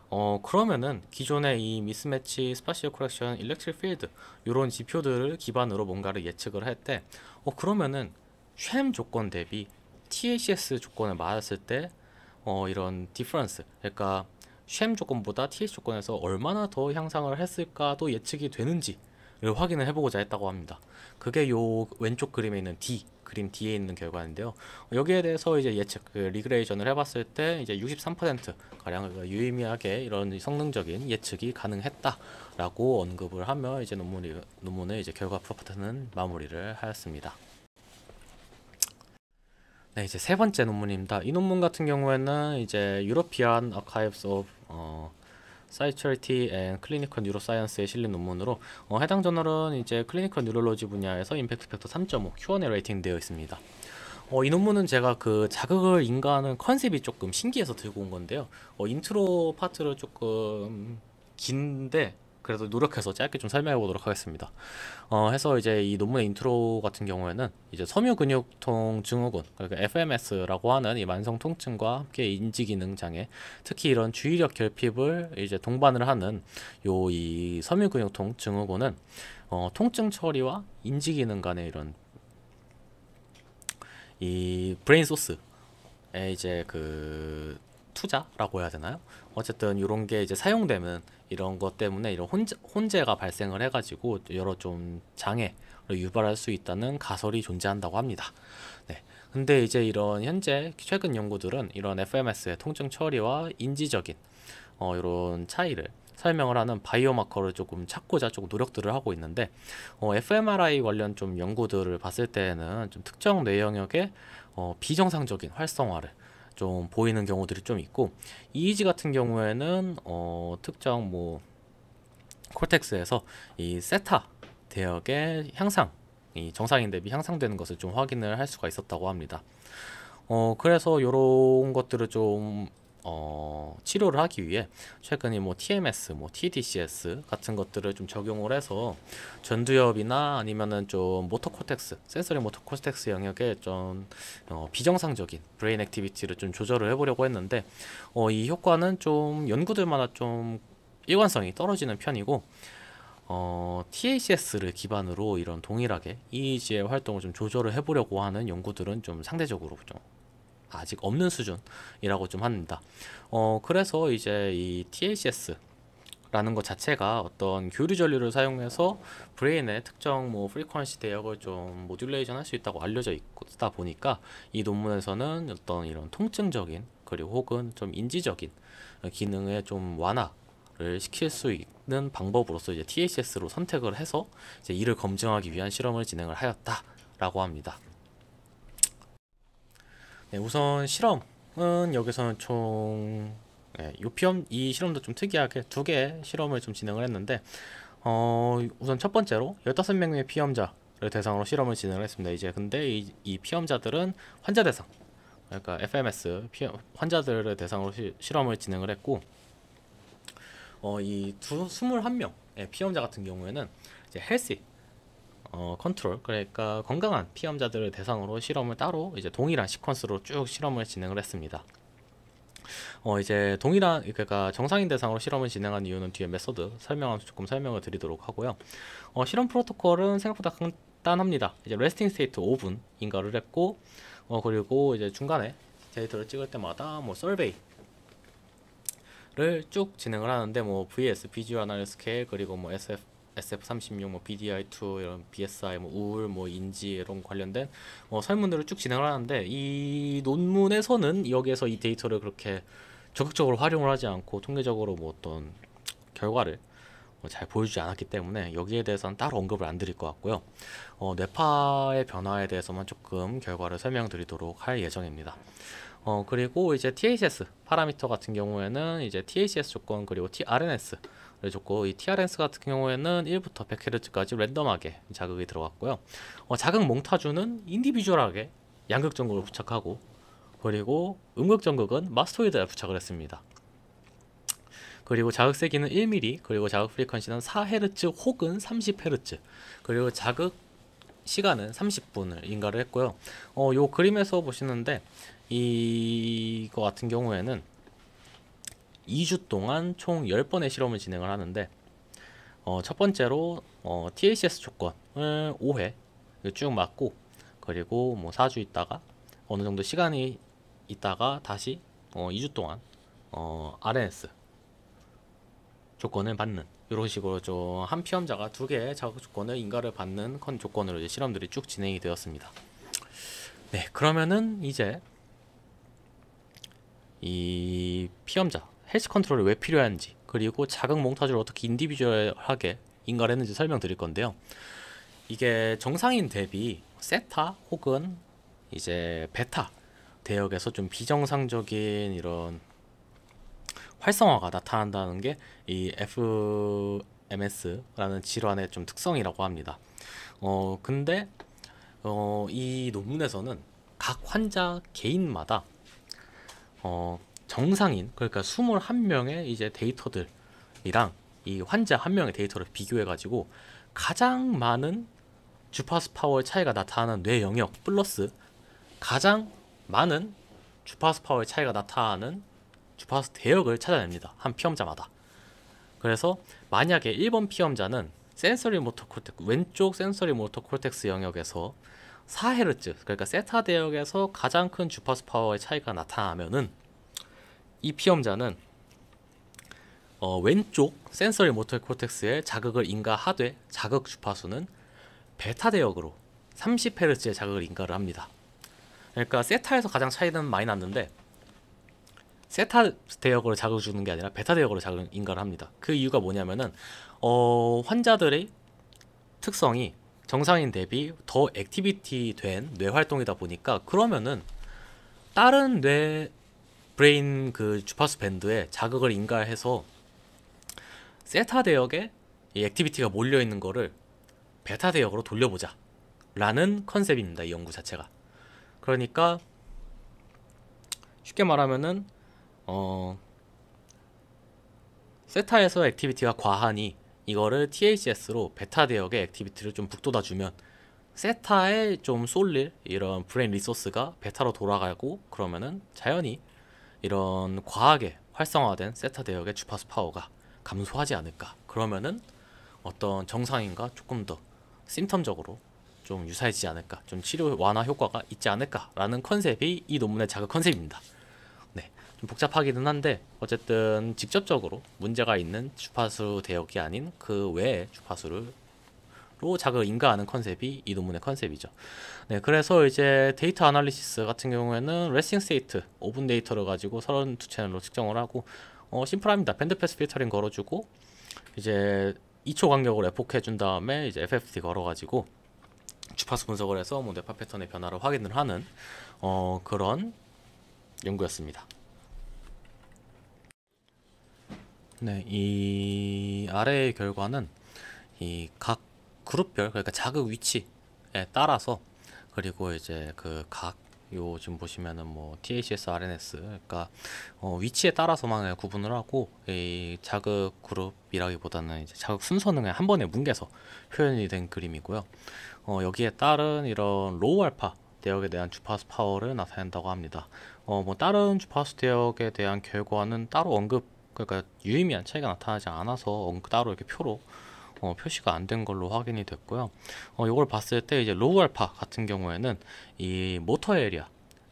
어 그러면은 기존의 이 mismatch, spatial correlation, electric field 이런 지표들을 기반으로 뭔가를 예측을 할 때 어 그러면은 sham 조건 대비 TACS 조건을 맞았을 때 어, 이런 difference 그러니까 sham 조건보다 TACS 조건에서 얼마나 더 향상을 했을까도 예측이 되는지 를 확인을 해보고자 했다고 합니다. 그게 요 왼쪽 그림에 있는 D 그림 D에 있는 결과인데요. 여기에 대해서 이제 예측 그 regression을 해봤을 때 이제 63% 가량 유의미하게 이런 성능적인 예측이 가능했다라고 언급을 하며 이제 논문이 논문의 이제 결과 프로파트는 마무리를 하였습니다. 네, 이제 세 번째 논문입니다. 이 논문 같은 경우에는 이제 European Archives of 어, Psychiatry and Clinical Neuroscience에 실린 논문으로 어, 해당 저널은 이제 clinical neurology 분야에서 impact factor 3.5 Q&A 레이팅되어 있습니다. 어, 이 논문은 제가 그 자극을 인가하는 concept이 조금 신기해서 들고 온 건데요. 어, 인트로 파트를 조금 긴데 그래도 노력해서 짧게 좀 설명해 보도록 하겠습니다. 어, 해서 이제 이 논문의 인트로 같은 경우에는 이제 섬유 근육통 증후군, 그러니까 FMS라고 하는 이 만성 통증과 함께 인지 기능 장애, 특히 이런 주의력 결핍을 이제 동반을 하는 요 이 섬유 근육통 증후군은 어, 통증 처리와 인지 기능 간의 이런 이 브레인 소스 에 이제 그 투자라고 해야 되나요? 어쨌든 이런 게 이제 사용되면 이런 것 때문에 이런 혼재, 혼재가 발생을 해가지고 여러 좀 장애를 유발할 수 있다는 가설이 존재한다고 합니다. 네. 근데 이제 이런 현재 최근 연구들은 이런 FMS의 통증 처리와 인지적인 어, 이런 차이를 설명을 하는 바이오마커를 조금 찾고자 조금 노력들을 하고 있는데 어, fMRI 관련 좀 연구들을 봤을 때에는 좀 특정 뇌 영역에 어, 비정상적인 활성화를 좀 보이는 경우들이 좀 있고 EEG 같은 경우에는 어, 특정 뭐 cortex에서 이 세타 대역의 향상 이 정상인 대비 향상되는 것을 좀 확인을 할 수가 있었다고 합니다. 어 그래서 이런 것들을 좀 어, 치료를 하기 위해 최근에 뭐 TMS, 뭐 TDCS 같은 것들을 좀 적용을 해서 전두엽이나 아니면은 좀 motor cortex, sensory motor cortex 영역에 좀 어, 비정상적인 brain activity를 좀 조절을 해보려고 했는데 어, 이 효과는 좀 연구들마다 좀 일관성이 떨어지는 편이고 어, tACS를 기반으로 이런 동일하게 EEG의 활동을 좀 조절을 해보려고 하는 연구들은 좀 상대적으로 좀 아직 없는 수준이라고 좀 합니다. 어, 그래서 이제 이 tACS라는 것 자체가 어떤 교류 전류를 사용해서 brain의 특정 뭐 frequency 대역을 좀 modulation 할 수 있다고 알려져 있다 보니까 이 논문에서는 어떤 이런 통증적인 그리고 혹은 좀 인지적인 기능의 좀 완화를 시킬 수 있는 방법으로서 이제 THS로 선택을 해서 이제 이를 검증하기 위한 실험을 진행을 하였다라고 합니다. 네, 우선 실험은 여기서는 총 네, 요피엄 이 실험도 좀 특이하게 두 개의 실험을 좀 진행을 했는데 어, 우선 첫 번째로 15명의 피험자를 대상으로 실험을 진행을 했습니다. 이제 근데 이, 이 피험자들은 환자 대상 그러니까 FMS 피험, 환자들을 대상으로 시, 실험을 진행을 했고 어, 이 두 21명의 피험자 같은 경우에는 이제 healthy 어, 컨트롤 그러니까 건강한 피험자들을 대상으로 실험을 따로 이제 동일한 sequence로 쭉 실험을 진행을 했습니다. 어 이제 동일한 그러니까 정상인 대상으로 실험을 진행한 이유는 뒤에 method 설명하면서 조금 설명을 드리도록 하고요. 어 실험 프로토콜은 생각보다 간단합니다. 이제 resting state 5분 인가를 했고 어 그리고 이제 중간에 데이터를 찍을 때마다 뭐 survey를 쭉 진행을 하는데 뭐 VAS, visual analog scale 그리고 뭐 SF SF36, 뭐 BDI2 이런 BSI, 뭐 우울, 뭐 인지 이런 관련된 뭐 설문들을 쭉 진행을 하는데 이 논문에서는 여기에서 이 데이터를 그렇게 적극적으로 활용을 하지 않고 통계적으로 뭐 어떤 결과를 뭐 잘 보여주지 않았기 때문에 여기에 대해서는 따로 언급을 안 드릴 것 같고요. 어, 뇌파의 변화에 대해서만 조금 결과를 설명드리도록 할 예정입니다. 어, 그리고 이제 THS 파라미터 같은 경우에는 이제 THS 조건 그리고 TRNS 를 줬고 이 TRNS 같은 경우에는 1부터 100Hz까지 랜덤하게 자극이 들어갔고요. 어, 자극 몽타주는 인디비주얼하게 양극 전극을 부착하고 그리고 음극 전극은 마스토이드에 부착을 했습니다. 그리고 자극 세기는 1mm 그리고 자극 프리퀀시는 4Hz 혹은 30Hz 그리고 자극 시간은 30분을 인가를 했고요. 어, 요 그림에서 보시는데 이거 같은 경우에는 2주 동안 총 10번의 실험을 진행을 하는데 어, 첫 번째로 어, THS 조건을 5회 쭉 맞고 그리고 뭐 4주 있다가 어느 정도 시간이 있다가 다시 어, 2주 동안 어, RNS 조건을 받는 이런 식으로 좀 한 피험자가 두 개의 자극 조건을 인가를 받는 컨 조건으로 이제 실험들이 쭉 진행이 되었습니다. 네, 그러면은 이제 이 피험자 healthy control이 왜 필요한지 그리고 자극 몽타주를 어떻게 individual하게 인가했는지 설명드릴 건데요. 이게 정상인 대비 세타 혹은 이제 베타 대역에서 좀 비정상적인 이런 활성화가 나타난다는 게 이 FMS라는 질환의 좀 특성이라고 합니다. 어 근데 어, 이 논문에서는 각 환자 개인마다 어, 정상인 그러니까 21명의 이제 데이터들이랑 이 환자 한 명의 데이터를 비교해 가지고 가장 많은 주파수 파워의 차이가 나타나는 뇌 영역 플러스 가장 많은 주파수 파워의 차이가 나타나는 주파수 대역을 찾아냅니다. 한 피험자마다. 그래서 만약에 1번 피험자는 sensory motor cortex 왼쪽 sensory motor cortex 영역에서 4Hz 그러니까 세타 대역에서 가장 큰 주파수 파워의 차이가 나타나면은 이 피험자는 어, 왼쪽 sensory motor cortex에 자극을 인가하되 자극 주파수는 베타 대역으로 30Hz의 자극을 인가를 합니다. 그러니까 세타에서 가장 차이는 많이 났는데 세타 대역으로 자극을 주는 게 아니라 베타 대역으로 자극 인가를 합니다. 그 이유가 뭐냐면은 어, 환자들의 특성이 정상인 대비 더 activity 된 뇌 활동이다 보니까 그러면은 다른 뇌 brain 그 주파수 밴드에 자극을 인가해서 세타 대역에 이 activity가 몰려 있는 거를 베타 대역으로 돌려보자 라는 concept입니다 이 연구 자체가. 그러니까 쉽게 말하면은 어 세타에서 activity가 과하니 이거를 tACS로 베타 대역의 activity를 좀 북돋아 주면 세타에 좀 쏠릴 이런 brain resource가 베타로 돌아가고 그러면은 자연히 이런 과하게 활성화된 세타 대역의 주파수 파워가 감소하지 않을까. 그러면은 어떤 정상인과 조금 더 symptom적으로 좀 유사해지지 않을까. 좀 치료 완화 효과가 있지 않을까라는 concept이 이 논문의 자극 concept입니다. 네, 좀 복잡하기는 한데 어쨌든 직접적으로 문제가 있는 주파수 대역이 아닌 그 외의 주파수를 로 자극을 인가하는 concept이 이 논문의 concept이죠. 네, 그래서 이제 data analysis 같은 경우에는 resting state 5분 데이터를 가지고 32채널로 측정을 하고 어, 심플합니다. band pass filtering 걸어주고 이제 2초 간격으로 epoch 해준 다음에 이제 FFT 걸어가지고 주파수 분석을 해서 뭐 뇌파 패턴의 변화를 확인을 하는 어, 그런 연구였습니다. 네, 이 아래의 결과는 이 각 그룹별 그러니까 자극 위치에 따라서 그리고 이제 그 각 요 지금 보시면은 뭐 tACS, tRNS 그러니까 어 위치에 따라서만 구분을 하고 이 자극 그룹이라기보다는 이제 자극 순서는 한 번에 뭉개서 표현이 된 그림이고요. 어 여기에 따른 이런 low alpha 대역에 대한 주파수 파워를 나타낸다고 합니다. 어 뭐 다른 주파수 대역에 대한 결과는 따로 언급 그러니까 유의미한 차이가 나타나지 않아서 따로 이렇게 표로 어, 표시가 안 된 걸로 확인이 됐고요. 어, 이걸 봤을 때 이제 low alpha 같은 경우에는 이 motor area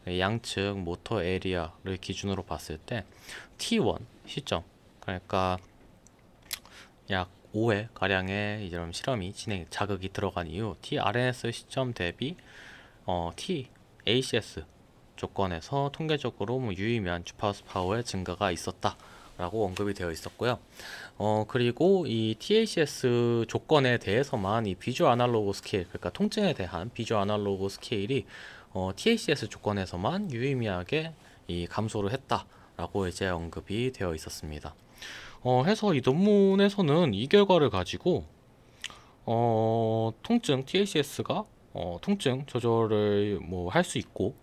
양측 motor area를 기준으로 봤을 때 T1 시점 그러니까 약 5회 가량의 이런 실험이 진행 자극이 들어간 이후 tRNS 시점 대비 어, tACS 조건에서 통계적으로 뭐 유의미한 주파수 파워의 증가가 있었다. 라고 언급이 되어 있었고요. 어, 그리고 이 tACS 조건에 대해서만 이 visual analog scale, 그러니까 통증에 대한 visual analog scale이 어, tACS 조건에서만 유의미하게 이 감소를 했다라고 이제 언급이 되어 있었습니다. 어, 해서 이 논문에서는 이 결과를 가지고 어, 통증 tACS가 어, 통증 조절을 뭐 할 수 있고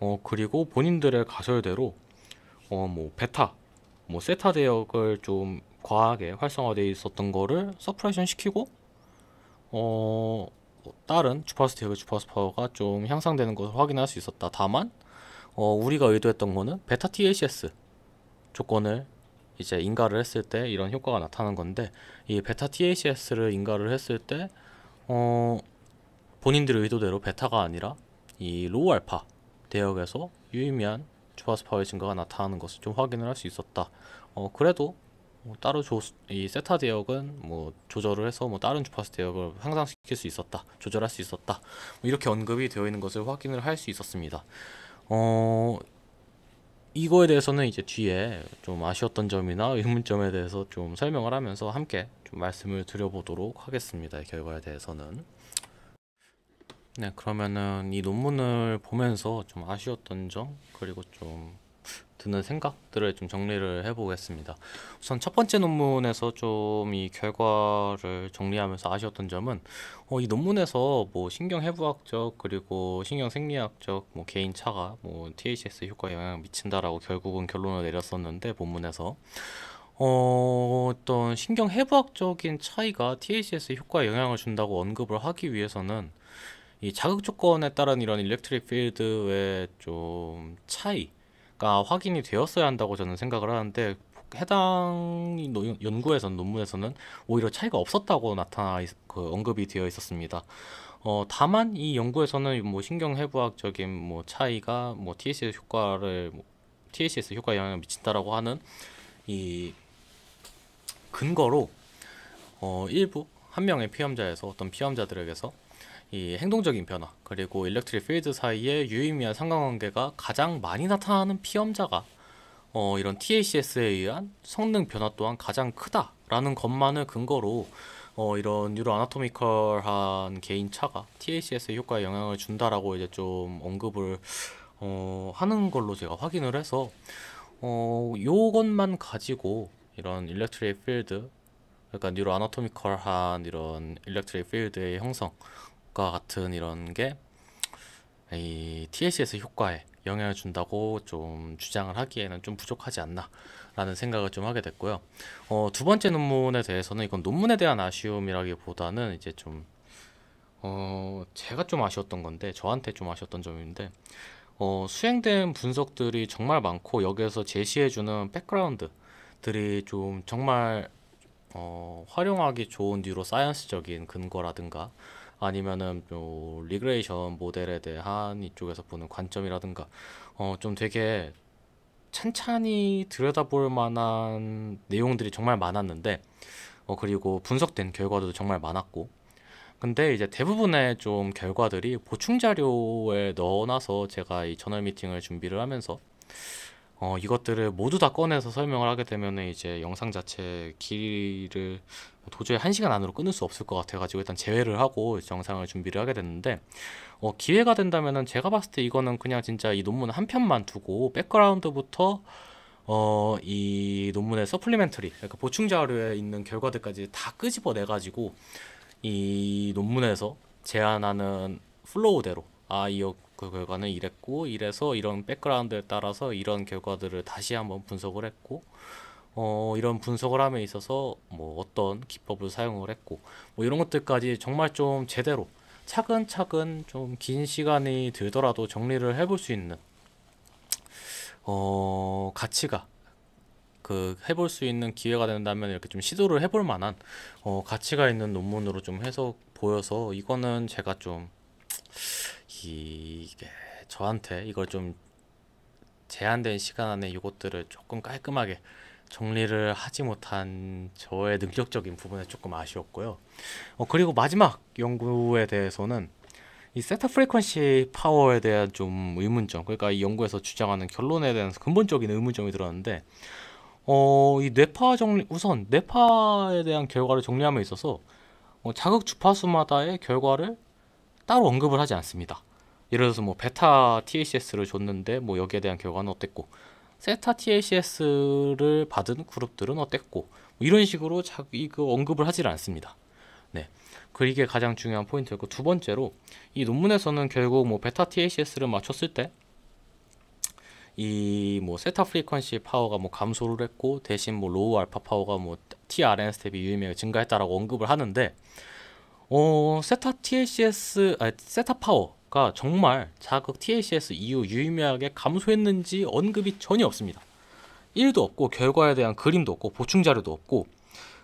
어, 그리고 본인들의 가설대로 어, 뭐 베타 뭐 세타 대역을 좀 과하게 활성화되어 있었던 거를 suppression 시키고 어 다른 주파수 대역의 주파수 파워가 좀 향상되는 것을 확인할 수 있었다. 다만 어 우리가 의도했던 거는 베타 tACS 조건을 이제 인가를 했을 때 이런 효과가 나타나는 건데 이 베타 tACS를 인가를 했을 때 어 본인들의 의도대로 베타가 아니라 이 low alpha 대역에서 유의미한 주파수 파워의 증가가 나타나는 것을 좀 확인을 할 수 있었다. 어, 그래도 뭐 따로 조, 이 세타 대역은 뭐 조절을 해서 뭐 다른 주파수 대역을 향상시킬 수 있었다. 조절할 수 있었다. 뭐 이렇게 언급이 되어 있는 것을 확인을 할 수 있었습니다. 어, 이거에 대해서는 이제 뒤에 좀 아쉬웠던 점이나 (laughs) 의문점에 대해서 좀 설명을 하면서 함께 좀 말씀을 드려보도록 하겠습니다. 이 결과에 대해서는. 네, 그러면은 이 논문을 보면서 좀 아쉬웠던 점, 그리고 좀 드는 생각들을 좀 정리를 해보겠습니다. 우선 첫 번째 논문에서 좀 이 결과를 정리하면서 아쉬웠던 점은 어, 이 논문에서 뭐 신경 해부학적 그리고 신경 생리학적 뭐 개인 차가 뭐 THS 효과에 영향을 미친다라고 결국은 결론을 내렸었는데 본문에서 어, 어떤 신경 해부학적인 차이가 THS 효과에 영향을 준다고 언급을 하기 위해서는 이 자극 조건에 따른 이런 일렉트릭 필드의 좀 차이가 확인이 되었어야 한다고 저는 생각을 하는데 해당 연구에서는 논문에서는 오히려 차이가 없었다고 나타나 그 언급이 되어 있었습니다. 어, 다만 이 연구에서는 뭐 신경 해부학적인 뭐 차이가 뭐 TSS 효과를 뭐 TSS 효과에 영향을 미친다라고 하는 이 근거로 어, 일부 한 명의 피험자에서 어떤 피험자들에게서 이 행동적인 변화 그리고 일렉트릭 필드 사이의 유의미한 상관관계가 가장 많이 나타나는 피험자가 어, 이런 TACS에 의한 성능 변화 또한 가장 크다라는 것만을 근거로 어, 이런 뉴로 아나토미컬한 개인 차가 TACS 효과에 영향을 준다라고 이제 좀 언급을 어, 하는 걸로 제가 확인을 해서 어, 요것만 가지고 이런 electric field 그러니까 neuroanatomical한 이런 electric field의 형성 과 같은 이런 게 이 tACS 효과에 영향을 준다고 좀 주장을 하기에는 좀 부족하지 않나 라는 생각을 좀 하게 됐고요. 어, 두 번째 논문에 대해서는 이건 논문에 대한 아쉬움이라기보다는 이제 좀 어, 제가 좀 아쉬웠던 건데 저한테 좀 아쉬웠던 점인데 어, 수행된 분석들이 정말 많고 여기에서 제시해주는 background들이 좀 정말 어, 활용하기 좋은 neuroscience적인 근거라든가 아니면은 뭐 regression model에 대한 이쪽에서 보는 관점이라든가 어, 좀 되게 찬찬히 들여다볼 만한 내용들이 정말 많았는데 어, 그리고 분석된 결과도 정말 많았고. 근데 이제 대부분의 좀 결과들이 보충 자료에 넣어놔서 제가 이 저널 미팅을 준비를 하면서 어, 이것들을 모두 다 꺼내서 설명을 하게 되면 이제 영상 자체 길이를 도저히 한 시간 안으로 끊을 수 없을 것 같아가지고 일단 제외를 하고 영상을 준비를 하게 됐는데 어, 기회가 된다면은 제가 봤을 때 이거는 그냥 진짜 이 논문 한 편만 두고 백그라운드부터 어, 이 논문의 서플리멘터리 그러니까 보충 자료에 있는 결과들까지 다 끄집어내 가지고 이 논문에서 제안하는 플로우대로 아, 이 그 결과는 이랬고 이래서 이런 백그라운드에 따라서 이런 결과들을 다시 한번 분석을 했고 어, 이런 분석을 함에 있어서 뭐 어떤 기법을 사용을 했고 뭐 이런 것들까지 정말 좀 제대로 차근차근 좀 긴 시간이 들더라도 정리를 해볼 수 있는 어, 가치가 그 해볼 수 있는 기회가 된다면 이렇게 좀 시도를 해볼 만한 어, 가치가 있는 논문으로 좀 해서 보여서 이거는 제가 좀 이게 저한테 이걸 좀 제한된 시간 안에 이것들을 조금 깔끔하게 정리를 하지 못한 저의 능력적인 부분에 조금 아쉬웠고요. 어, 그리고 마지막 연구에 대해서는 이 세타 프리퀀시 파워에 대한 좀 의문점, 그러니까 이 연구에서 주장하는 결론에 대한 근본적인 의문점이 들었는데, 어, 이 뇌파 정리, 우선 뇌파에 대한 결과를 정리함에 있어서 어, 자극 주파수마다의 결과를 따로 언급을 하지 않습니다. 예를 들어서 뭐 베타 THS를 줬는데 뭐 여기에 대한 결과는 어땠고 세타 THS를 받은 그룹들은 어땠고 뭐 이런 식으로 자, 이거 언급을 하질 않습니다. 네. 그게 가장 중요한 포인트였고 두 번째로 이 논문에서는 결국 뭐 베타 THS를 맞췄을 때 이 뭐 theta frequency power가 뭐 감소를 했고 대신 뭐 low alpha power가 뭐 tRNS 대비 유의미하게 증가했다라고 언급을 하는데 어 세타 tACS 아 세타 파워 가 정말 자극 tACS 이후 유의미하게 감소했는지 언급이 전혀 없습니다. 1도 없고 결과에 대한 그림도 없고 보충 자료도 없고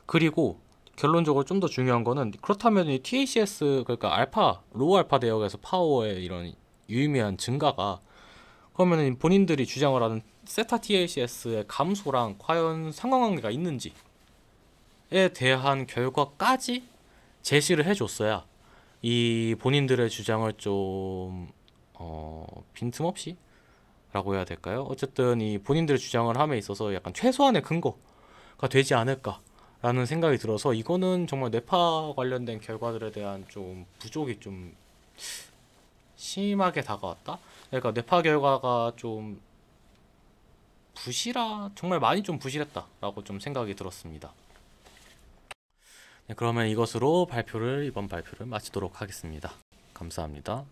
그리고 결론적으로 좀 더 중요한 거는 그렇다면 이 tACS 그러니까 알파 low alpha 대역에서 파워의 이런 유의미한 증가가 그러면 본인들이 주장을 하는 세타 THS의 감소랑 과연 상관관계가 있는지에 대한 결과까지 제시를 해줬어야 이 본인들의 주장을 좀 어, 빈틈없이 라고 해야 될까요? 어쨌든 이 본인들의 주장을 함에 있어서 약간 최소한의 근거가 되지 않을까라는 생각이 들어서 이거는 정말 뇌파 관련된 결과들에 대한 좀 부족이 좀 심하게 다가왔다. 그러니까 뇌파 결과가 좀 부실하 정말 많이 좀 부실했다라고 좀 생각이 들었습니다. 네, 그러면 이것으로 발표를 이번 발표를 마치도록 하겠습니다. 감사합니다.